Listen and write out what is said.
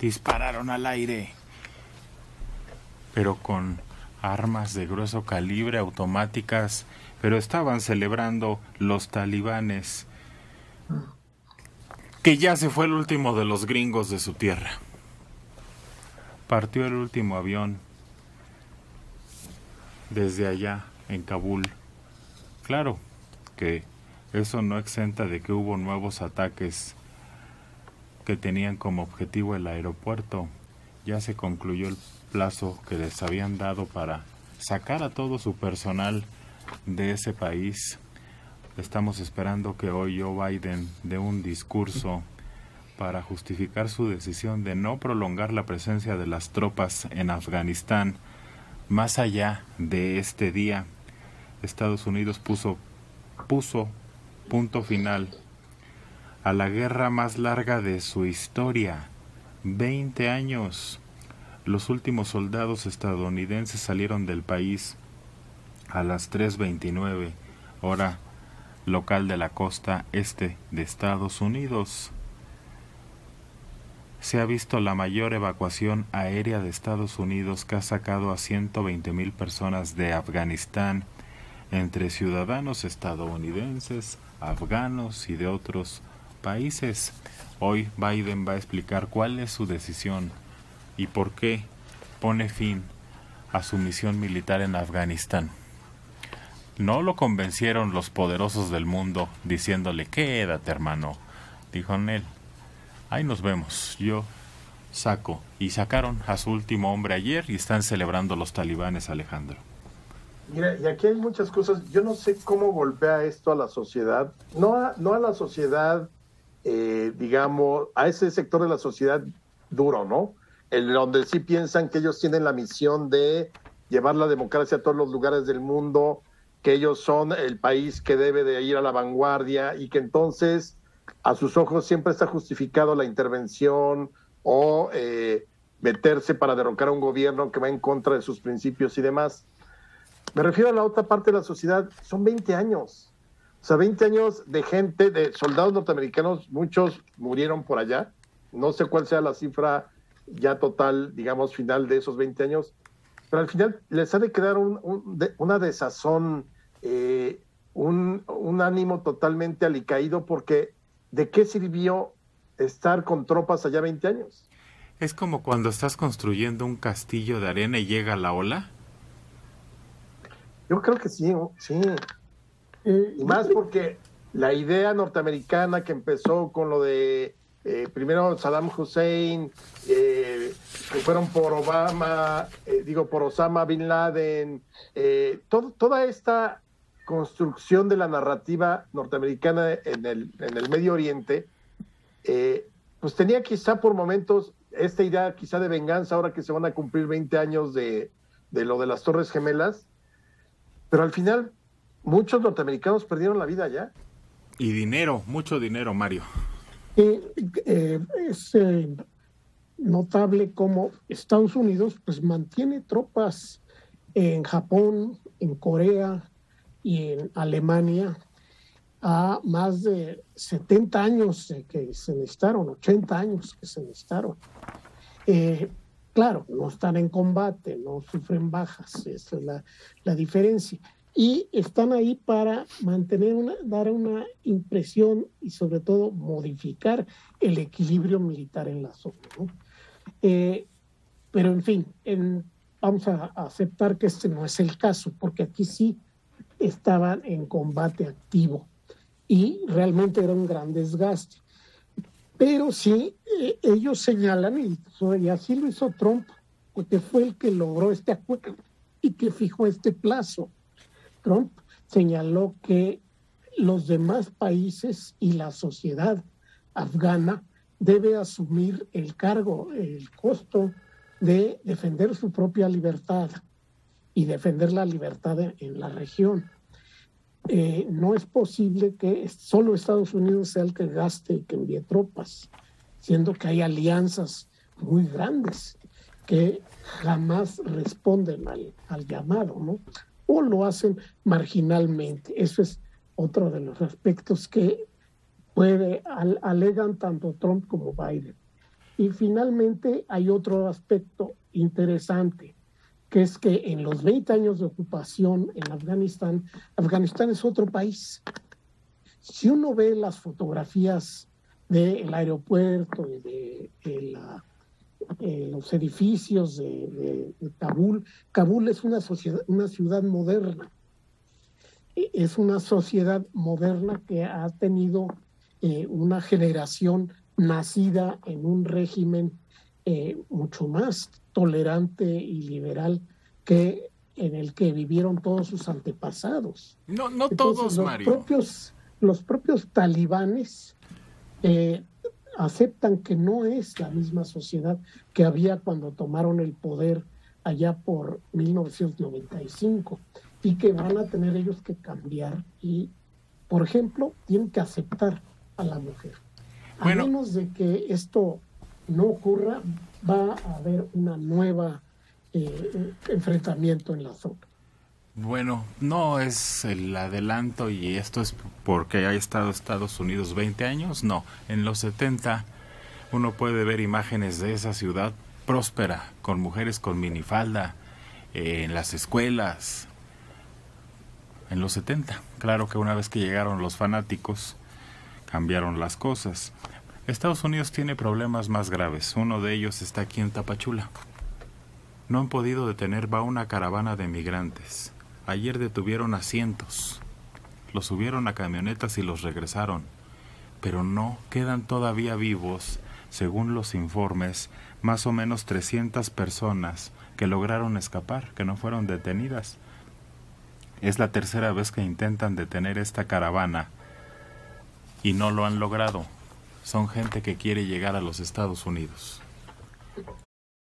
dispararon al aire, pero con armas de grueso calibre automáticas, pero estaban celebrando los talibanes que ya se fue el último de los gringos de su tierra. Partió el último avión desde allá, en Kabul. Claro que eso no exenta de que hubo nuevos ataques que tenían como objetivo el aeropuerto. Ya se concluyó el plazo que les habían dado para sacar a todo su personal de ese país. Estamos esperando que hoy Joe Biden dé un discurso para justificar su decisión de no prolongar la presencia de las tropas en Afganistán más allá de este día. Estados Unidos puso, puso punto final a la guerra más larga de su historia. 20 años. Los últimos soldados estadounidenses salieron del país a las 3.29 hora local de la costa este de Estados Unidos. Se ha visto la mayor evacuación aérea de Estados Unidos que ha sacado a 120 mil personas de Afganistán entre ciudadanos estadounidenses, afganos y de otros países. Hoy Biden va a explicar cuál es su decisión y por qué pone fin a su misión militar en Afganistán. No lo convencieron los poderosos del mundo diciéndole quédate hermano, dijo él. Ahí nos vemos, yo saco. Y sacaron a su último hombre ayer y están celebrando los talibanes, Alejandro. Mira, y aquí hay muchas cosas. Yo no sé cómo golpea esto a la sociedad. No a, no a la sociedad, eh, digamos, a ese sector de la sociedad duro, ¿no? En donde sí piensan que ellos tienen la misión de llevar la democracia a todos los lugares del mundo, que ellos son el país que debe de ir a la vanguardia y que entonces a sus ojos siempre está justificado la intervención o eh, meterse para derrocar a un gobierno que va en contra de sus principios y demás. Me refiero a la otra parte de la sociedad, son 20 años. O sea, 20 años de gente, de soldados norteamericanos, muchos murieron por allá. No sé cuál sea la cifra ya total, digamos, final de esos 20 años, pero al final les ha de quedar una desazón eh, un, un, ánimo totalmente alicaído porque ¿de qué sirvió estar con tropas allá 20 años? Es como cuando estás construyendo un castillo de arena y llega la ola. Yo creo que sí, sí. Y más porque la idea norteamericana que empezó con lo de eh, primero Saddam Hussein, eh, que fueron por Obama, digo, por Osama Bin Laden, todo, toda esta construcción de la narrativa norteamericana en el, en el Medio Oriente, eh, pues tenía quizá por momentos esta idea quizá de venganza ahora que se van a cumplir 20 años de, de lo de las Torres Gemelas, pero al final muchos norteamericanos perdieron la vida ya. Y dinero, mucho dinero, Mario. Eh, es eh, notable cómo Estados Unidos pues mantiene tropas en Japón, en Corea, y en Alemania a más de 70 años que se necesitaron, 80 años que se necesitaron. Eh, claro, no están en combate, no sufren bajas, esa es la, la diferencia. Y están ahí para mantener una, dar una impresión y sobre todo modificar el equilibrio militar en la zona. Eh, pero en fin, en, vamos a aceptar que este no es el caso, porque aquí sí estaban en combate activo y realmente era un gran desgaste. Pero sí, eh, ellos señalan, y, así lo hizo Trump, porque fue el que logró este acuerdo y que fijó este plazo. Trump señaló que los demás países y la sociedad afgana debe asumir el cargo, el costo de defender su propia libertad y defender la libertad en la región. Eh, no es posible que solo Estados Unidos sea el que gaste y que envíe tropas, siendo que hay alianzas muy grandes que jamás responden al, al llamado, ¿no? O lo hacen marginalmente. Eso es otro de los aspectos que puede alegan tanto Trump como Biden. Y finalmente hay otro aspecto interesante, que es que en los 20 años de ocupación en Afganistán, Afganistán es otro país. Si uno ve las fotografías del aeropuerto y de, eh, los edificios de, Kabul, Kabul es una, sociedad, una ciudad moderna. E, es una sociedad moderna que ha tenido eh, una generación nacida en un régimen eh, mucho más tolerante y liberal que en el que vivieron todos sus antepasados. No, no todos, los Propios, los propios talibanes aceptan que no es la misma sociedad que había cuando tomaron el poder allá por 1995 y que van a tener ellos que cambiar y, por ejemplo, tienen que aceptar a la mujer. A menos de que esto no ocurra, va a haber una nueva eh, enfrentamiento en la zona. Bueno, no es el adelanto y esto es porque ha estado Estados Unidos 20 años, no, en los 70 uno puede ver imágenes de esa ciudad próspera, con mujeres con minifalda, eh, en las escuelas, en los 70. Claro que una vez que llegaron los fanáticos, cambiaron las cosas. Estados Unidos tiene problemas más graves. Uno de ellos está aquí en Tapachula. No han podido detener va una caravana de migrantes. Ayer detuvieron a cientos. Los subieron a camionetas y los regresaron. Pero no quedan todavía vivos, según los informes, más o menos 300 personas que lograron escapar, que no fueron detenidas. Es la tercera vez que intentan detener esta caravana y no lo han logrado. Son gente que quiere llegar a los Estados Unidos.